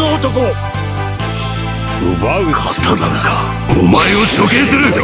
ズ男。奪う刀なんかお前を処刑する。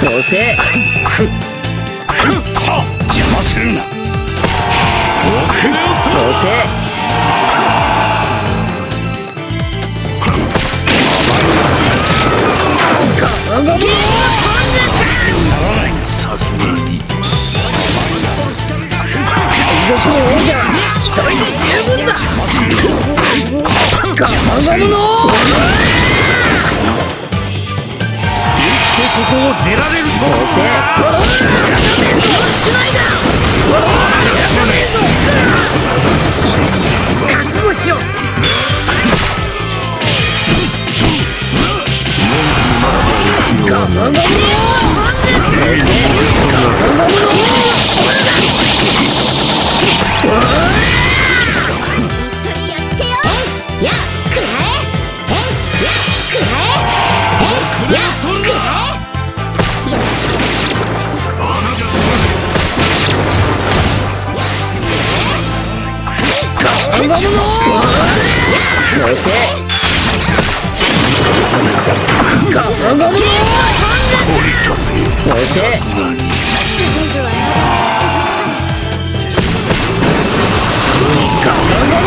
蘇生邪魔するな。蘇生さすがに。一人とここを出られるぞ。まむぞのせガタガムせガタガム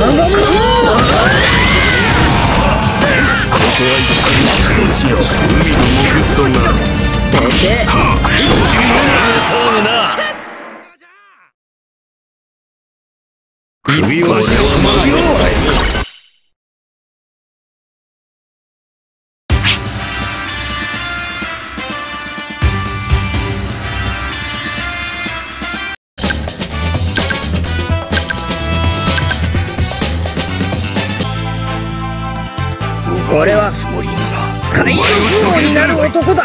Oh, 俺は海賊王になる男だ。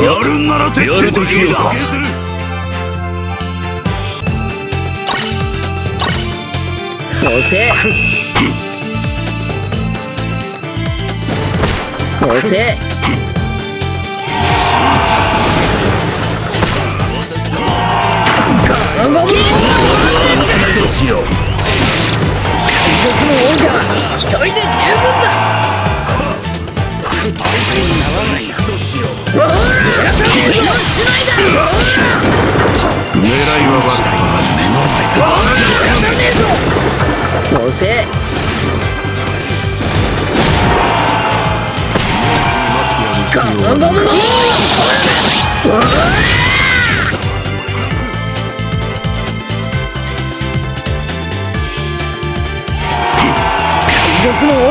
やるんなら徹底的に処刑する。遅え遅えこのゴミをし王者一人で十分だ狙いは分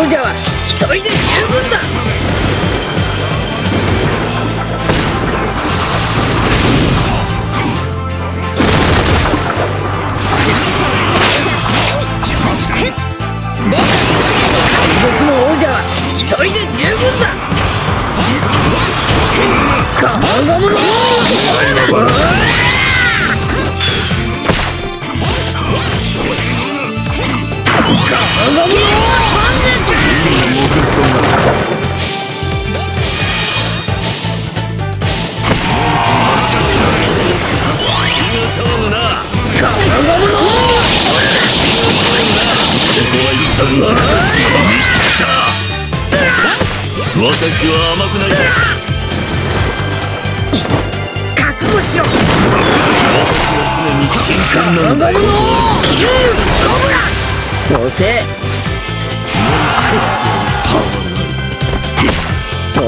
王者は一人で十分だ。王者は一人で十分だ。タックは甘くない覚悟しろ。覚悟しろ。常に真剣なんだよせ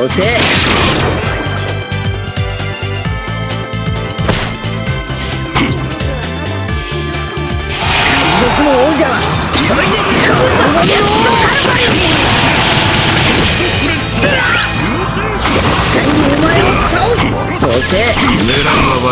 せの王者はでルせ狙うの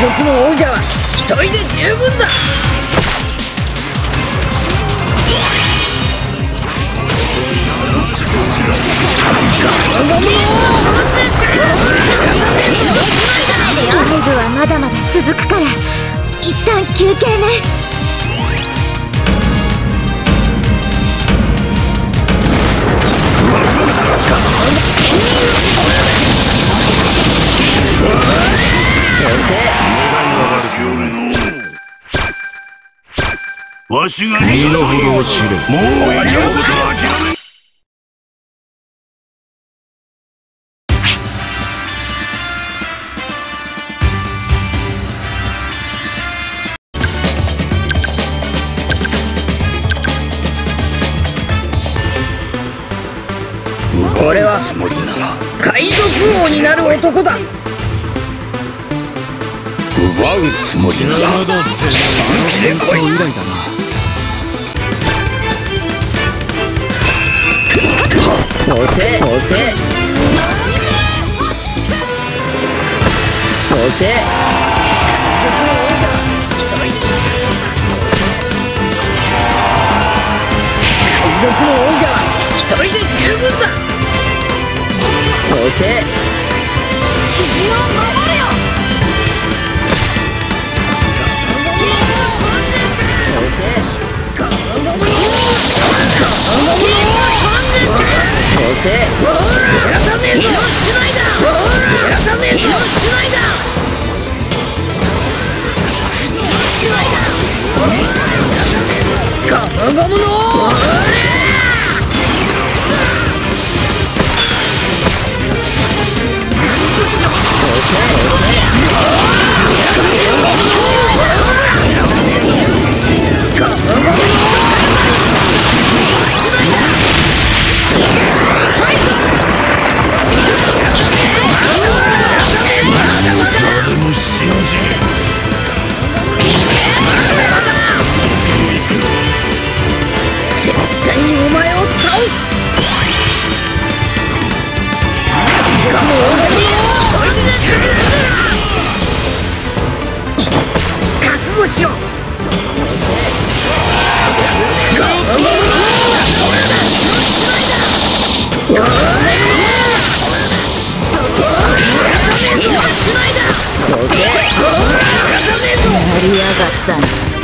王の王者は一人で十分だ。わしが身の程を知れ。もうやることは諦め俺は海賊王になる男だ。奪うつもりなら。本当以来だ押せ押せ。押せ。王者は一人で十分だ押せ。君やりやがったな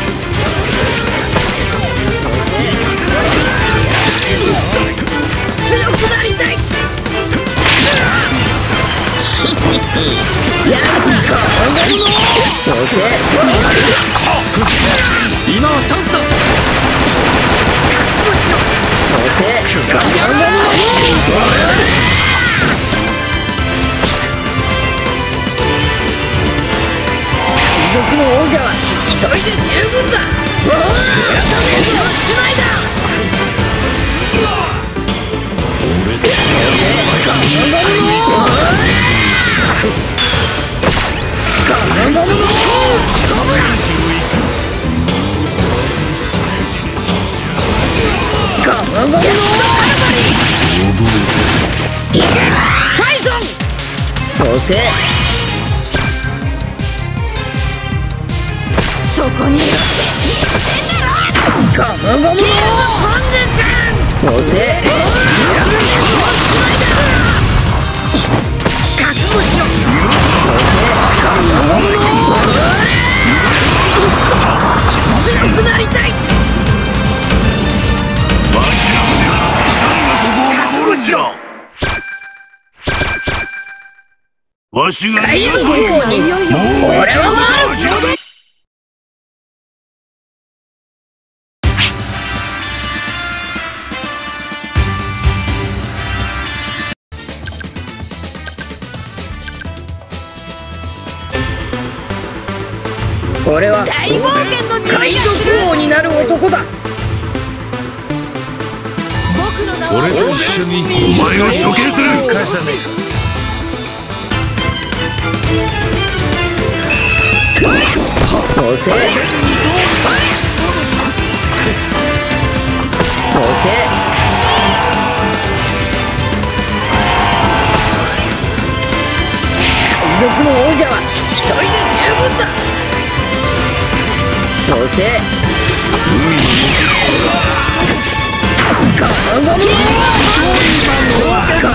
そこに。このゴミを。押せ。わしが海賊王に俺は回る俺は大冒険の海賊王になる男だ。俺と一緒にお前を処刑する。押せ。押せ海賊の王者は一人で十分だ。押せ。ガンガム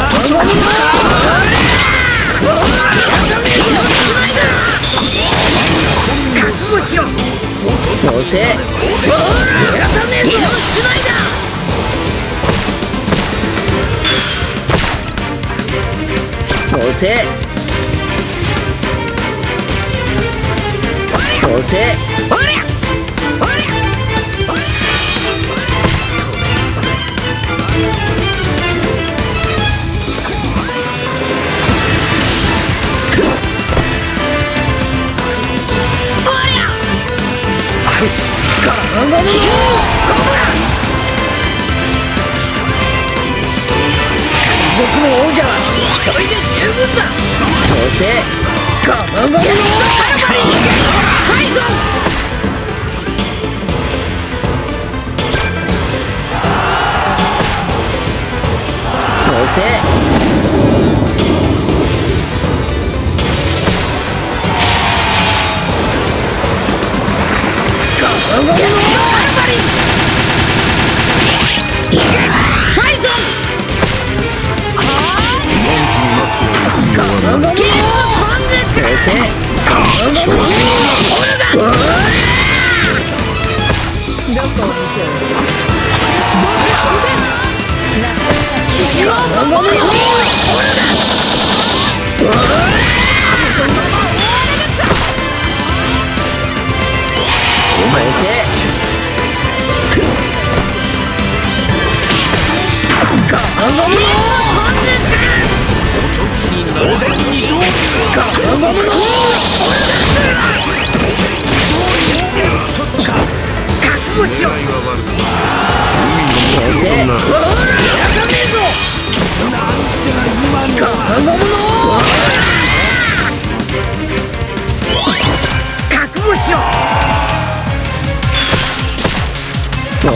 ガンガム覚悟しろ押せ僕の王者は一人で十分だ。押せガンガムのバルバリーハイゾン押せ。だ押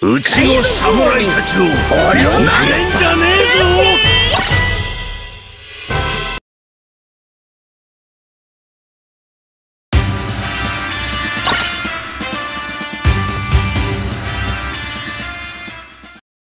うちの侍たちを俺はなめんじゃねえぞ。